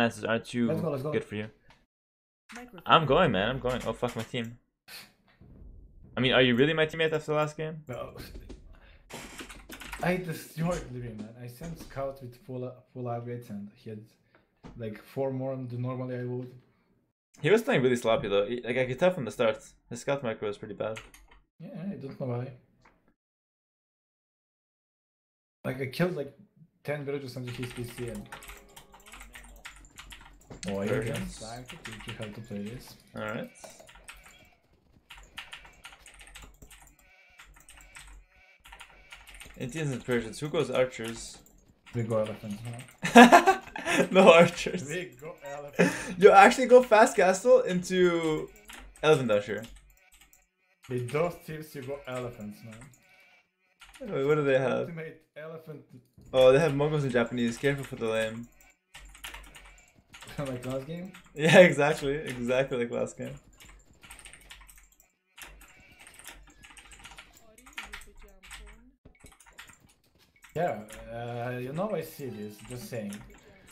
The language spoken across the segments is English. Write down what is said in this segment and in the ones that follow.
finances aren't too Let's go, let's go. good for you. I'm going, man. I'm going. Oh fuck my team. I mean, are you really my teammate after the last game? No. I destroyed Living man. I sent scout with full full upgrades and he had like four more than normally I would. He was playing really sloppy though. Like I could tell from the start, his scout micro was pretty bad. Yeah, I don't know why. Like I killed like ten villagers under his PC and Oh, you Versions. can time to teach you how to play this. All right. Indians and Persians. Who goes archers? We go elephants now. no archers. We go elephants. You actually go fast castle into Elven Dusher. With those tips you go elephants man. Wait, what do they have? Ultimate elephant Oh, they have Mongols in Japanese. Careful for the lame. Like last game. Yeah, exactly. Exactly like last game. Yeah, uh, you know I see this, just saying.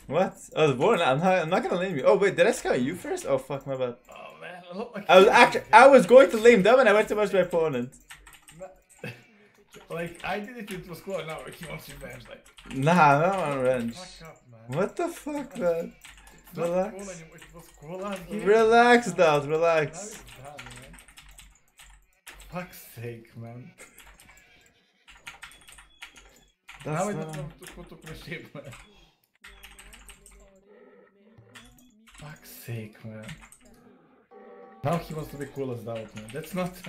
What? Oh, the boar. I'm not, I'm not gonna lame you. Oh wait, did I scout you first? Oh fuck, my bad. Oh man, like I was actually I was going to lame them and I went to much my opponent. like I did it, it was cool. Now he wants revenge. Like Nah, I don't want revenge. up, man. What the fuck, man? It's not Relax. cool anymore. It was cool last game. Relax, Daut, Now relax. it's. Fuck's sake, man. now That's I not... don't want to put up my ship, man. Fuck's sake, man. Now he wants to be cool as that, man. That's not.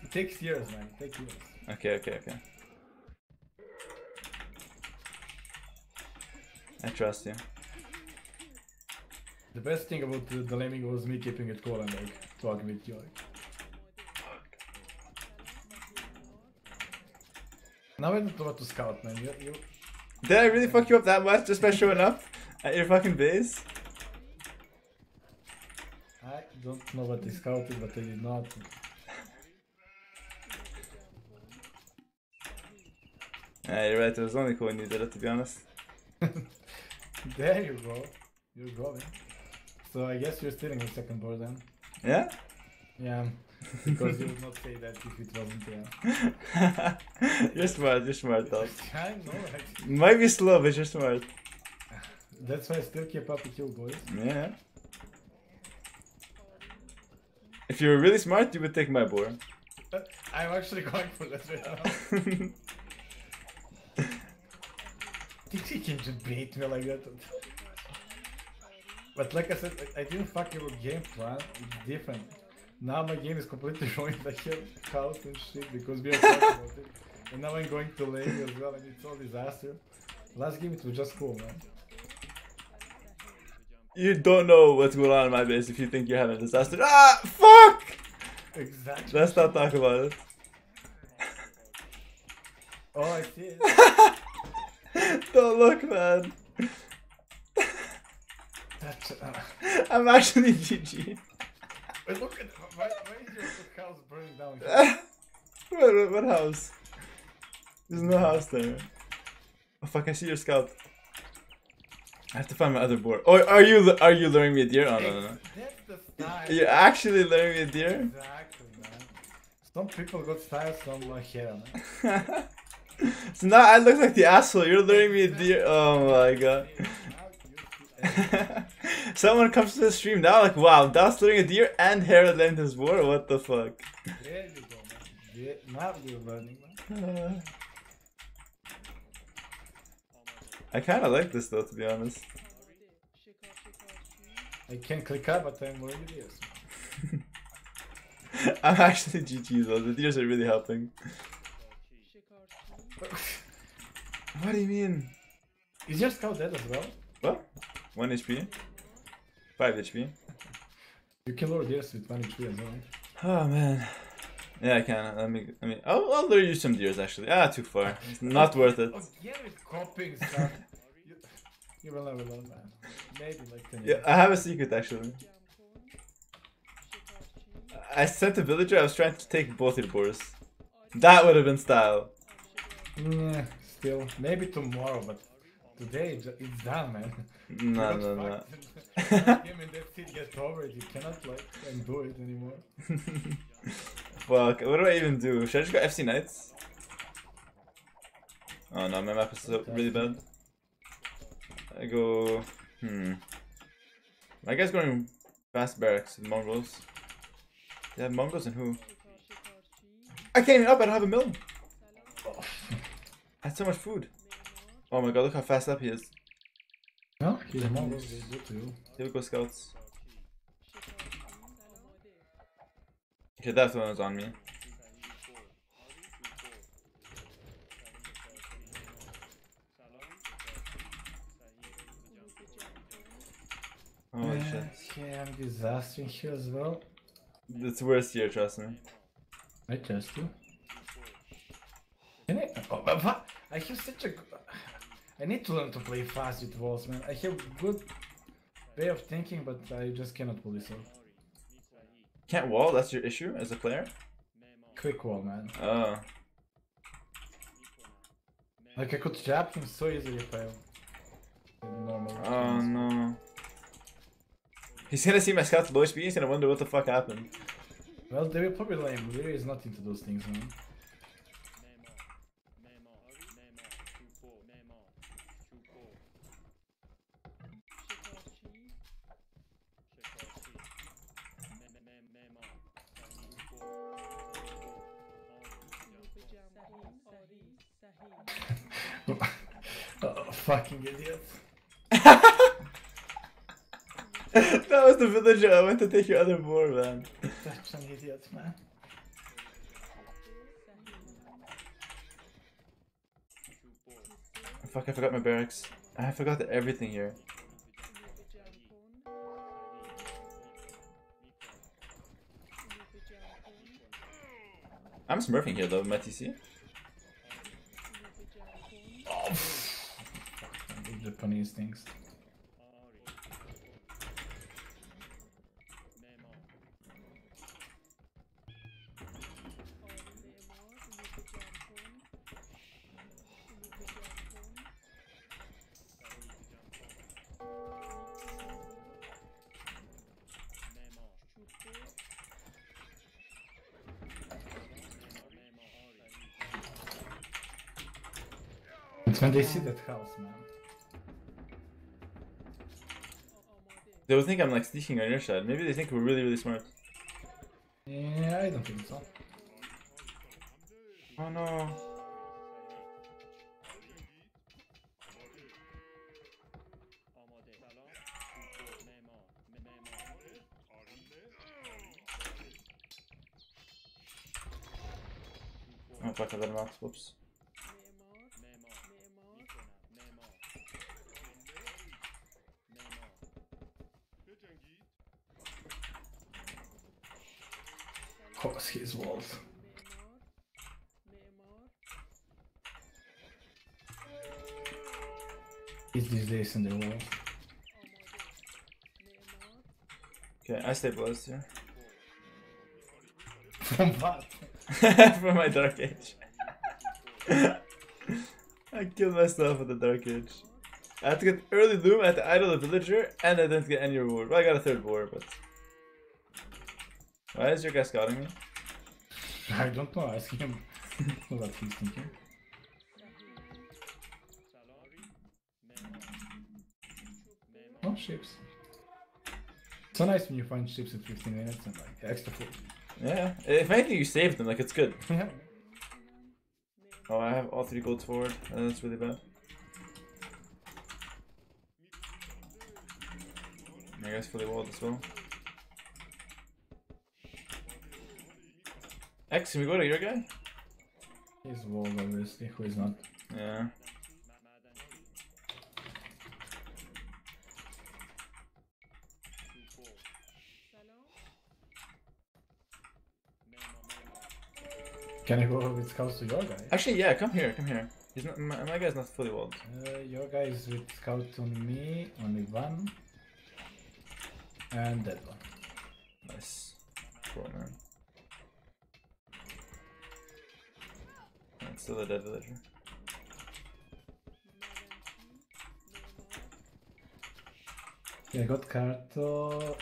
It takes years, man. It takes years. Okay, okay, okay. I trust you. The best thing about the, the laming was me keeping it cool and like talking with you. Like. Now I don't know what to scout, man. You, you, Did I really fuck you up that much just by showing up at your fucking base? I don't know what they scouted, but I did not. Yeah, you're right. It was only cool when you did it, to be honest. There you go. You're going. So I guess you're stealing the second boar then. Yeah? Yeah. Because you would not say that if it wasn't there. you're smart. You're smart, though. I know, like, Might be slow, but you're smart. that's why I still keep up with you boys. Yeah. If you were really smart, you would take my boar. Uh, I'm actually going for that right now. Think he can just bait me like that? But like I said, I, didn't fuck your game plan. It's different. Now my game is completely ruined. I have house and shit because we are talking about it. And now I'm going to lane as well, and it's all disaster. Last game it was just cool, man. You don't know what's going on in my base if you think you're having a disaster. Ah, fuck! Exactly. Let's not talk about it. Oh, I see it. Don't look, man. I'm actually GG. but look at why, why is your house burning down? here? what, what, house? There's no house there. Oh fuck! I see your scout. I have to find my other boar. Oh, are you are you luring me a deer? Oh no no no. That's the style. You're actually luring me a deer? Exactly, man. Some people got style, some like man. so now I look like the asshole. You're luring me a deer. Oh my god. Someone comes to the stream now like, wow, that's luring a deer and Harold lent his war. What the fuck? There you go, man. Yeah, now learning, man. I kind of like this though, to be honest. I can't click up, but I'm there. so- I'm actually GG though. The deers are really helping. What do you mean? Is your scout dead as well? What? 1 HP? 5 HP? You can lure deers with 1 HP as well. right? Oh man. Yeah, I can. Let me. Let me. I'll, I'll lure you some deers actually. Ah, too far. It's not worth it. Again with copying stuff. you, you will never learn, man. Maybe like 10 Yeah. I have a secret actually. I sent a villager. I was trying to take both your boars. That would have been style. Yeah, still. Maybe tomorrow, but today it's done, man. No, no, no. Game and that's it. Get over it. You cannot like undo it anymore. Fuck, what do I even do? Should I just go FC Knights? Oh no, my map is so really bad. I go. Hmm. My guy's going fast barracks with Mongols. They have Mongols and who? I can't even up, I don't have a mill. I had so much food. Oh my god, look how fast up he is. No, he's a Mongol. They do to you. Here we go, scouts. Okay, that one is on me. Oh yeah, shit. yeah, I'm disastering here as well. It's worse here, trust me. I trust you. Can I? Oh, but what? I have such a. I need to learn to play fast with walls, man. I have good way of thinking, but I just cannot pull this off. Can't wall, that's your issue as a player? Quick wall, man. Oh. Like I could trap him so easily if I. normal. Oh no. He's gonna see my scout low speed, he's gonna wonder what the fuck happened. Well, they will probably lame. Liri is not into those things, man. That was the villager I went to take your other boar, man. Such an idiot, man. Fuck, I forgot my barracks. I forgot everything here. I'm smurfing here though, my oh, TC. The Japanese things. It's when they see that house, man. They would think I'm like sneaking on your side. Maybe they think we're really, really smart. Yeah, I don't think so. Oh no. Oh fuck, I let him out. Whoops. His walls. He's these days in the walls. Okay, I stabilized here. From what? For my Dark Age. I killed myself with the Dark Age. I had to get early loom, at the idol of villager, and I didn't get any reward. Well, I got a third boar, but. Why is your guy scouting me? I don't know, ask him what he's thinking. Oh, ships. So nice when you find ships in 15 minutes and like extra food. Yeah, if anything, you save them, like it's good. Yeah. Oh, I have all three golds forward, and that's really bad. My guy's fully walled as well. X, can we go to your guy? He's walled obviously, who is not. Yeah. Can I go with scouts to your guy? Actually, yeah, come here, come here. He's not, my, my guy's not fully walled. Uh, your guy is with scout on me, only one. And that one. Nice. Poor man. And still a dead villager. Okay, I got Carto.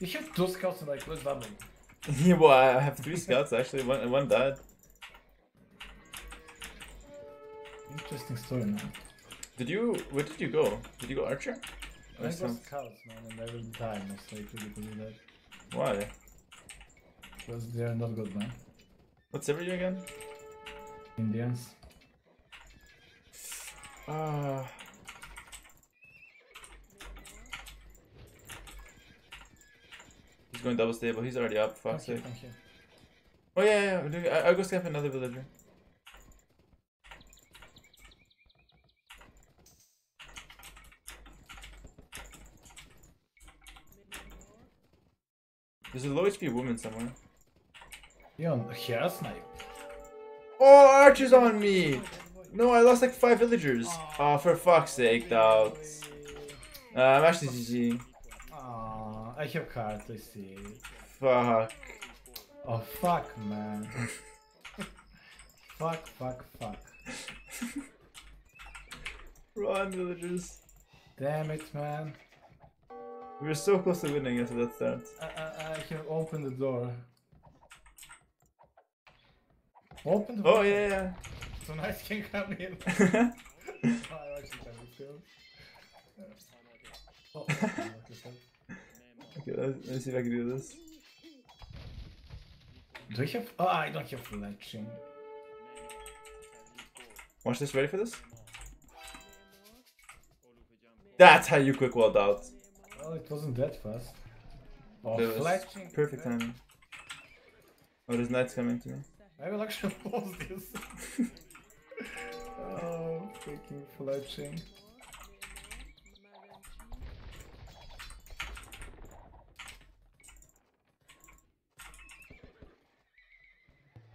You have two scouts and I close double. yeah, well, I have three scouts actually. One one died. Interesting story, man. Did you? Where did you go? Did you go archer? I Or got some- scouts, man, and I will die most likely because of that. Why? Because they are not good, man. What's over you again? Indians. Ah. He's going double stable. He's already up. Fuck's sake. thank you. Oh yeah, yeah. yeah. I- I'll go scap another villager. There's a low HP woman somewhere. Yeah, on here, snipe. Oh, Archer's on me! No, I lost like five villagers. Oh, for fuck's sake, Daut. Uh, I'm actually GG. Aww, I have cards, I see. Fuck. Oh, fuck, man. fuck, fuck, fuck. Run, villagers. Damn it, man. We were so close to winning after that start. I, I, I can open the door. Open the Oh, door. yeah, So nice can come in. yeah. I actually can be killed. Okay, let's, let's see if I can do this. Do I have? Oh, I don't have fletching. Watch this, ready for this? That's how you quick walled out. Well, it wasn't that fast. Oh, That. Perfect timing. Oh, there's knights coming to me. I will actually pause this. oh, freaking fletching.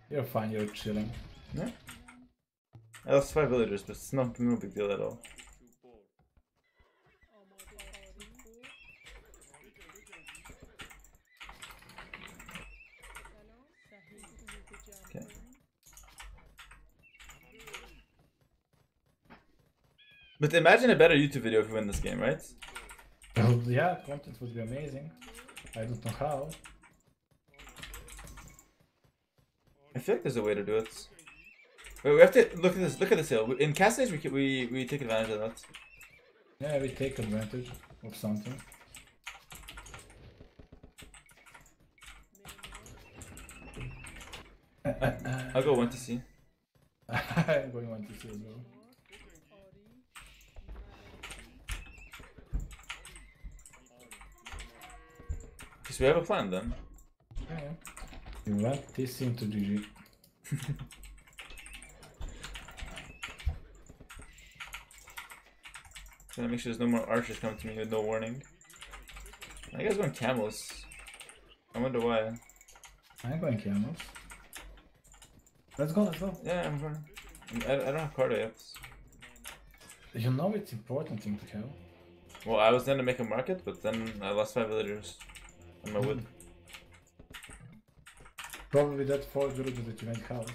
You're fine, you're chilling. Yeah? I lost five villagers, but it's not no big deal at all. But imagine a better YouTube video if we win this game, right? Well, yeah, content would be amazing. I don't know how. I feel like there's a way to do it. Wait, we have to look at this. Look at this hill. In castles, we, we we take advantage of that. Yeah, we take advantage of something. I'll go one to see. I'm going on to see as well. Because we have a plan then. Yeah, yeah. You went this into GG. Gonna make sure there's no more archers coming to me with no warning. I guess I'm going camels. I wonder why. I'm going camels. Let's go, let's go. Yeah, I'm going. I, I don't have card apps. You know it's important thing to have. Well, I was going to make a market, but then I lost five villagers on my wood. Probably that four villages that you made house.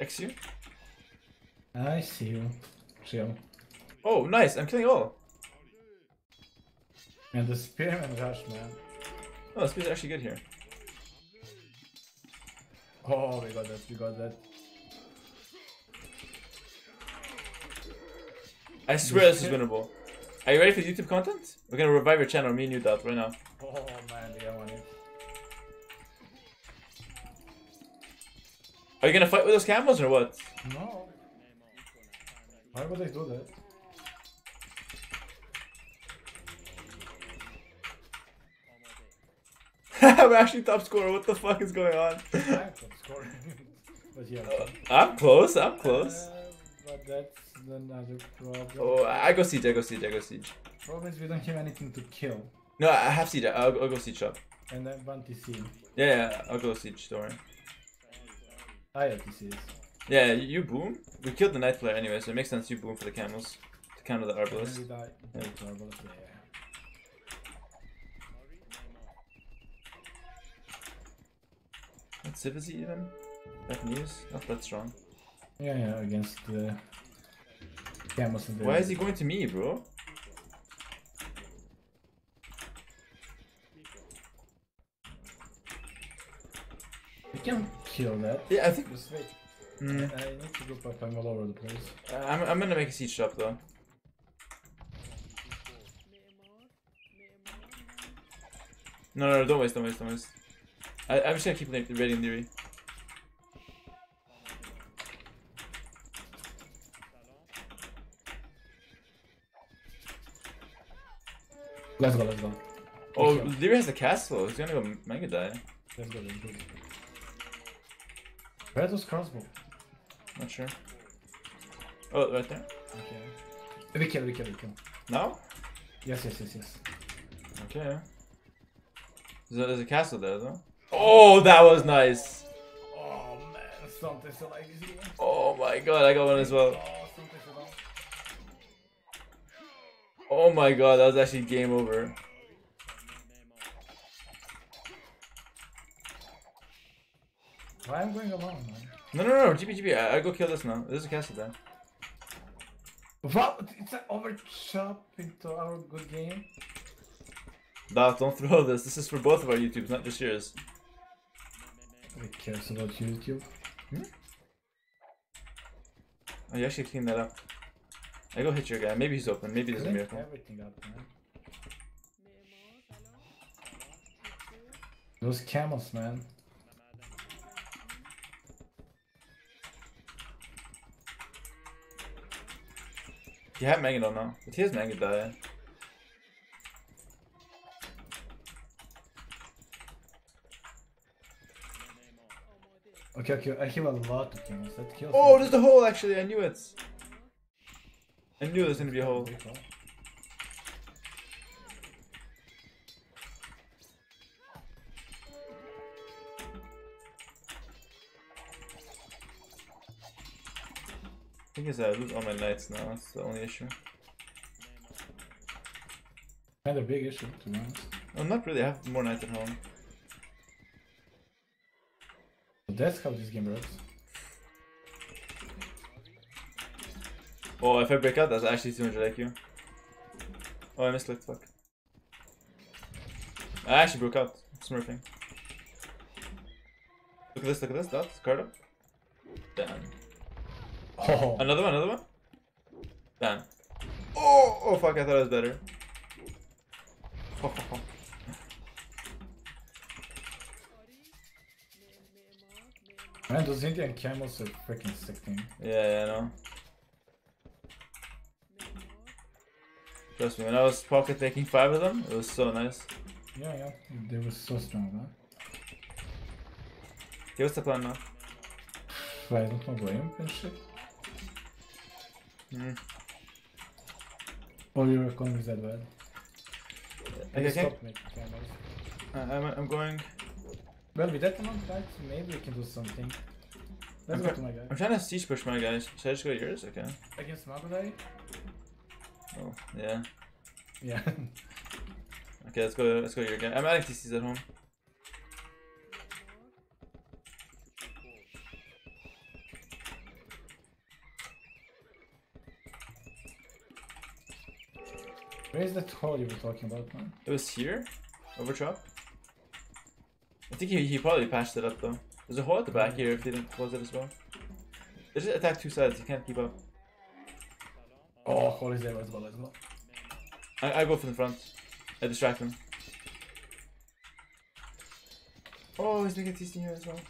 XU? I see you. Chill. Oh, nice! I'm killing all! And the spearman rush, man. Oh, this is actually good here. Oh, we got that, we got that. I swear this is winnable. Are you ready for YouTube content? We're gonna revive your channel, me and you, Daut, right now. Oh man, want it. Are you gonna fight with those camels or what? No. Why would I do that? We're actually top scorer, what the fuck is going on? I'm top scoring. but yeah. Uh, I'm close, I'm close. Uh, but that's another problem. Oh, I go siege, I go siege, I go siege. Problem is we don't have anything to kill. No, I have siege, I'll, I'll go siege shop. And then one TC. Yeah, yeah, I'll go siege, don't worry. I have TCs. Yeah, you, you boom. We killed the night player anyway, so it makes sense you boom for the camels. To counter the And arbalest. we die. Yeah. Yeah. Arbalest, yeah. Civizy even? Japanese? Not that strong. Yeah, yeah, against the Camus and the. Why is he going to me, bro? We can kill that. Yeah, I think. Just wait. Mm, I need to go up. I'm all over the place. I'm, I'm gonna make a siege shop though. No, no, no, don't waste, don't waste, don't waste. I, I'm just gonna keep like, raiding theory. Let's go, let's go. Oh. Leary has a castle. He's gonna go Mangudai. Let's go, let's go. Where's those crossbow? Not sure. Oh, right there. Okay. We kill, we kill, we kill. Now? Yes, yes, yes, yes. Okay. There's a, there's a castle there though. Oh, that was nice. Oh man, something so like. Oh my god, I got one as well. Oh. Oh my god, that was actually game over. Why I'm going alone, man? No, no, no, GP, GP, I, I go kill this now. There's a castle there. What? It's an overchop into our good game. Daut, don't throw this. This is for both of our YouTubes, not just yours. Cares about YouTube? Hmm? Oh, you actually cleaned that up. I go hit your guy. Maybe he's open. Maybe there's a Clean miracle. everything up, man. Those camels, man. He had Mangudai now. But he has Mangudai. Okay, okay, I kill a lot of camels. That kills Oh, me. there's the hole actually. I knew it. I knew there's gonna be a hole. Thing is, I lose all my knights now. That's the only issue. Kind of big issue, to be honest. Well, not really. I have more knights at home. But that's how this game works. Oh, if I break out, that's actually 200 IQ. Oh, I misclicked. Fuck. I actually broke out. Smurfing. Look at this. Look at this. That's card up. Damn. Oh, Another one. Another one. Damn. Oh, oh fuck! I thought it was better. Man, those Indian camels are freaking sick thing. Yeah, yeah, I know. Trust me, when I was pocket taking five of them, it was so nice. Yeah, yeah, they were so strong, man. Okay, what's the plan now? I don't know, go imp and shit. Hmm. Or your economy is that bad. Okay, okay. Stop making. Uh, I'm, I'm going. Well, with that amount of guys, maybe we can do something. Let's go to my guy. I'm trying to siege push my guys. Should I just go yours? Okay. Against Mangudai? Oh, yeah. Yeah. Okay, let's go. Let's go your guy. I'm adding TCs at home. Where is that hole you were talking about, man? It was here, over chop. I think he, he probably patched it up though. There's a hole at the back hmm. here if they didn't close it as well. They just attack two sides. You can't keep up. Oh, hole is there, as well go, let's. I, I go from the front. I distract him. Oh, he's making TC here as well.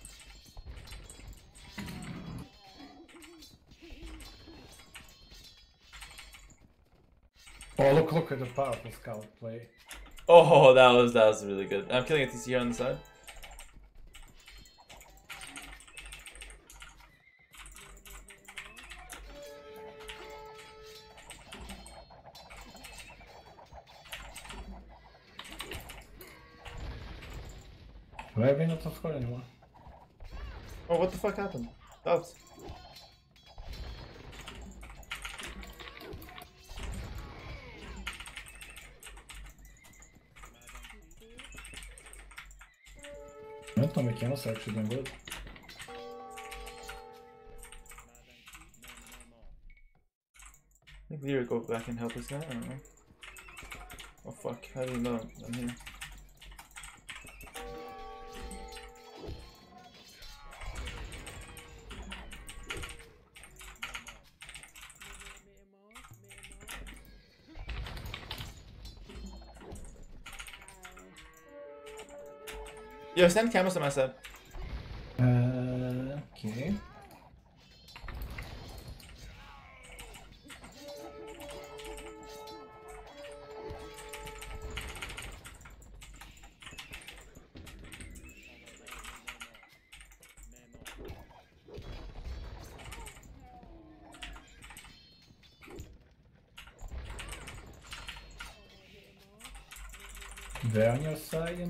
Oh, look, look at the powerful scout play. Oh, that was that was really good. I'm killing a TC here on the side. Not score anymore? Oh, what the fuck happened? Out. I don't know, my camels are actually doing good. I think Lyra go back and help us guy. I don't know. Oh fuck! How do you know I'm here? Yo, send camels to my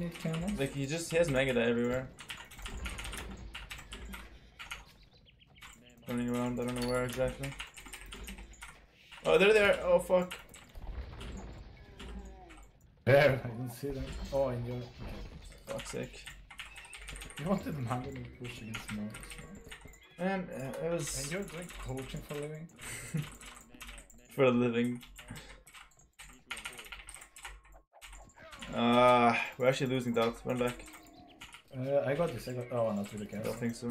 your side, you need camels? Like he just he has Mangudai everywhere. Running around, I don't know where exactly. Oh, they're there. Oh fuck. There, I didn't see them. Oh, in your. Okay. Fuck's sake. You wanted Mango to push against Monks, right? Man, uh, it And was you're doing coaching for a living? for a living. Ah, we're actually losing that. Run back. Uh, I got this, I got. Oh, not the I don't think so.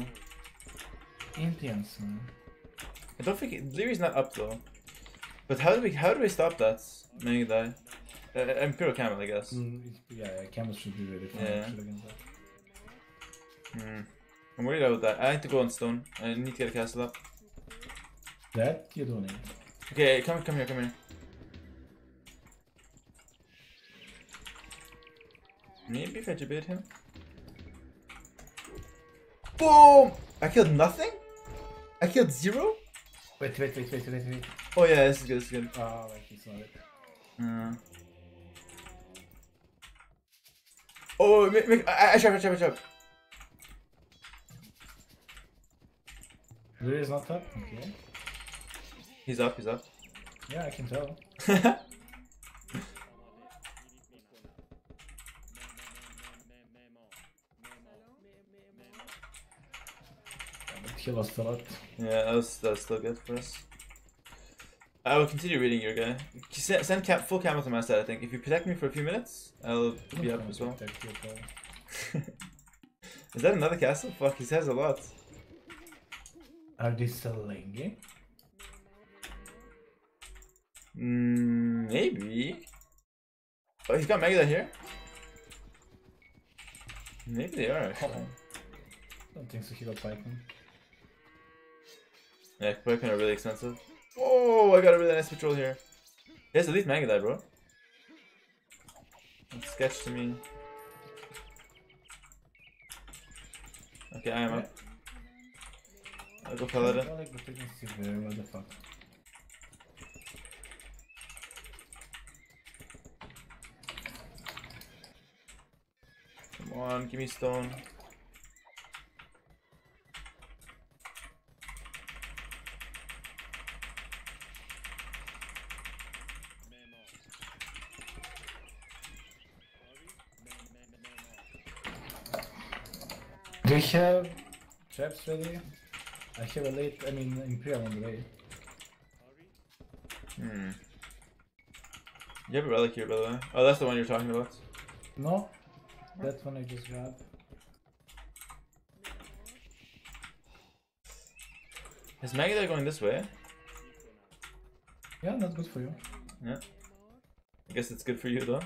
Indians, man. I don't think Leary's not up though. But how do we how do we stop that? Mangudai. Uh, Imperial Camel, I guess. Mm, yeah, yeah, camels should be really fine Yeah. against that. Hmm. I'm worried about that. I need to go on stone. I need to get a castle up. That you don't need. Okay, come come here, come here. Maybe if I jabit him. Boom! I killed nothing? I killed zero? Wait, wait, wait, wait, wait, wait. Oh yeah, this is good, this is good. Oh, like it's not it. Uh. Oh, make, make, I, I trap, I trap, I trap. Really is not up? Okay. He's up, he's up. Yeah, I can tell. Lost a lot. yeah, that was, that was still good for us. I will continue reading your guy. Send, send cap, full camel to my side, I think. If you protect me for a few minutes, I'll be up as well. Protect you as well. Is that another castle? Fuck, he has a lot. Are these Selengi? Mm, maybe. Oh, he's got Mangudai here? Maybe they are actually. don't think so, he got Python. Yeah, Pokemon are really expensive. Oh, I got a really nice patrol here. He has at least Mangudai, bro. That's sketch to me. Okay, I am up. I'll go Paladin. What the fuck. Come on, give me stone. Do you have traps ready? I have a late, I mean, Imperial on the way. Hmm. You have a relic here, by the way. Oh, that's the one you're talking about. No? That one I just grabbed. Is Mangudai going this way? Yeah, not good for you. Yeah. I guess it's good for you, though.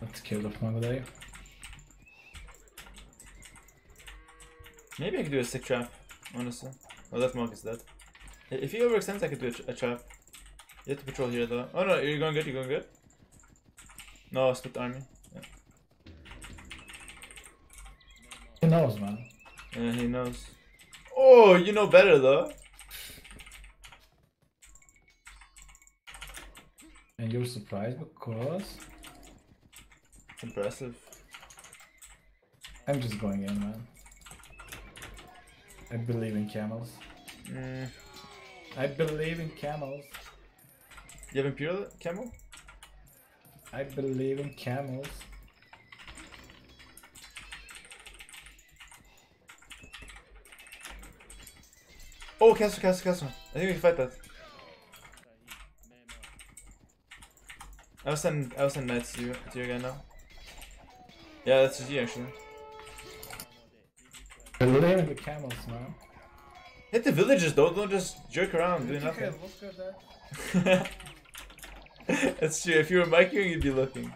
Not scared of Mangudai. Maybe I could do a sick trap, honestly. Oh, that monk is dead. If he overextends, I could do a, a trap. You have to patrol here, though. Oh no, you're going good, you're going good. No, split army. Yeah, He knows, man. yeah he knows. Oh, you know better, though. And you're surprised because It's impressive. I'm just going in, man. I believe in camels. Mm. I believe in camels. You have Imperial camel? I believe in camels. Oh, castle, castle, castle. I think we can fight that. I'll send, I'll send knights to you, to you again now. Yeah, that's you actually. They're leaving the camels now. Hit the villagers though, don't just jerk around doing nothing. at- look at that. That's true, if you were miking, you'd be looking.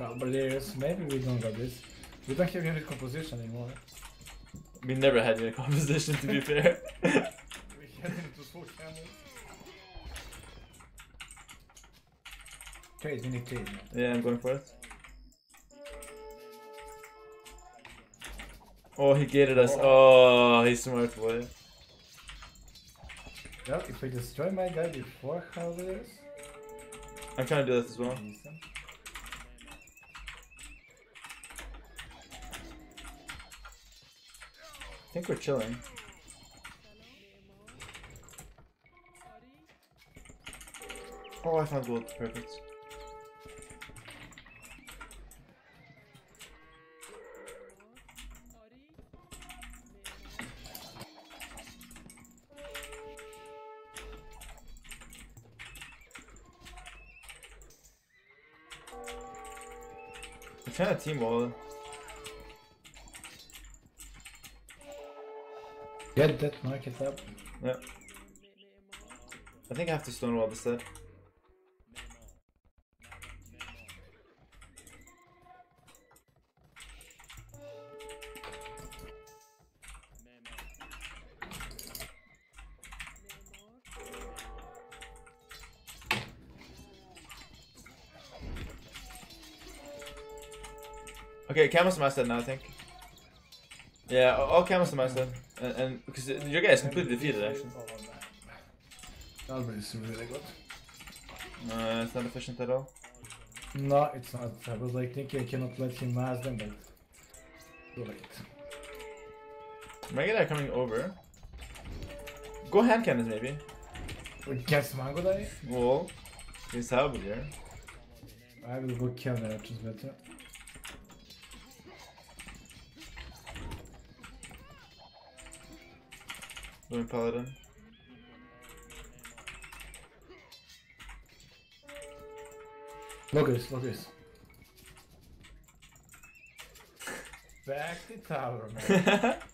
Oh, but maybe we don't got this. We don't have unit composition anymore. We never had any composition to be fair. We had it to full camels. Trade, we need trade. yeah, I'm going for it. Oh, he gated us. Oh, he's smart boy. Well, if I destroy my guy before Howlers, I'm trying to do that as well. I think we're chilling. Oh, I found gold. Perfect. I'm trying to team wall. Get that market up. Yeah. I think I have to stonewall this set. Okay, Camus Master now, I think. Yeah, all Camus Master. And, and because your guy is completely defeated, actually. Albert is really good. Uh, it's not efficient at all. No, it's not. I was like thinking I cannot let him mass them, but too late. Mangudai coming over. Go hand cannons maybe. Against Mangudai, Wall. He's Halberdier. I will go kill the which is better. Going Paladin. Look at this, look at this. Back the tower, man.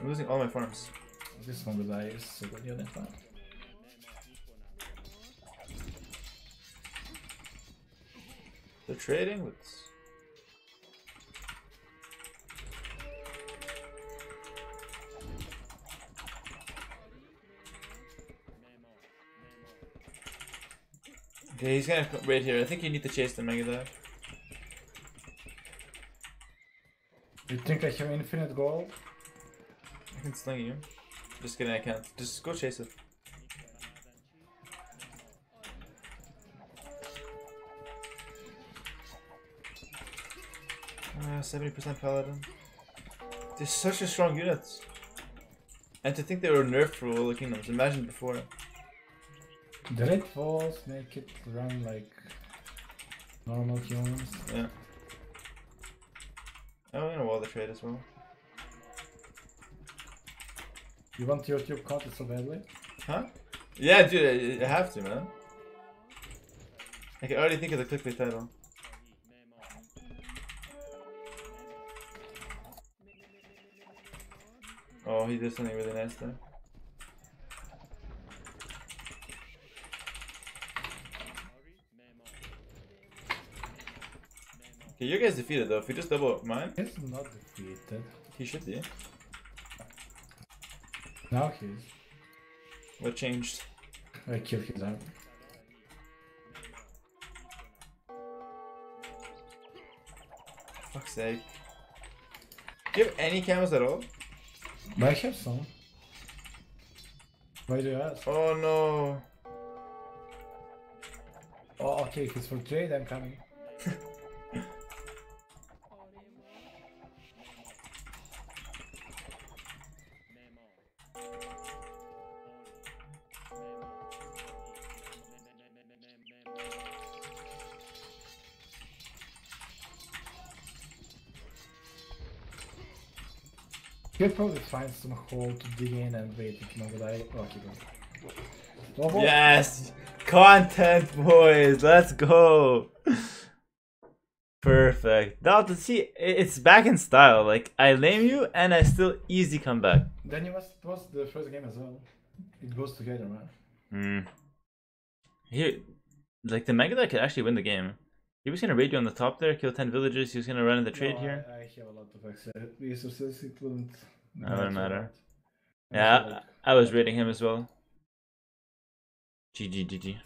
I'm losing all my farms. this Mangudai is so good unit now. They're trading. Let's. Okay, he's gonna wait here. I think you need to chase the Mangudai. You think I have infinite gold? I can sling you. Just kidding, I can't. Just go chase it. 70% paladin. They're such a strong unit. And to think they were nerfed for all the kingdoms. Imagine before. The red walls make it run like normal humans. Yeah. Oh, I'm gonna wall the trade as well. You want YouTube content so badly? Huh? Yeah, dude, I, I have to, man. I can already think of the clickbait title. Oh, he did something really nice there. Okay, you guys defeated though. If we just double mine, He's not defeated. he should be. Now he's. What changed? I killed his arm. Fuck's sake. Do you have any camos at all? But I have some. Why do you ask? Oh no. Oh, okay, if it's for trade, I'm coming. He'll probably find some hole to dig in and wait die. Oh, keep on. One. Yes! Content, boys! Let's go! Perfect. Now to see, it's back in style. Like, I lame you and I still easy come back. Then you must pause the first game as well. It goes together, man. Hmm. Here, like, the Mega could actually win the game. He was gonna raid you on the top there, kill 10 villagers, he was gonna run in the trade No, here. I, I have a lot of access resources. It wouldn't. That wouldn't matter. right? I feel Yeah, I was raiding him as well. GG, GG.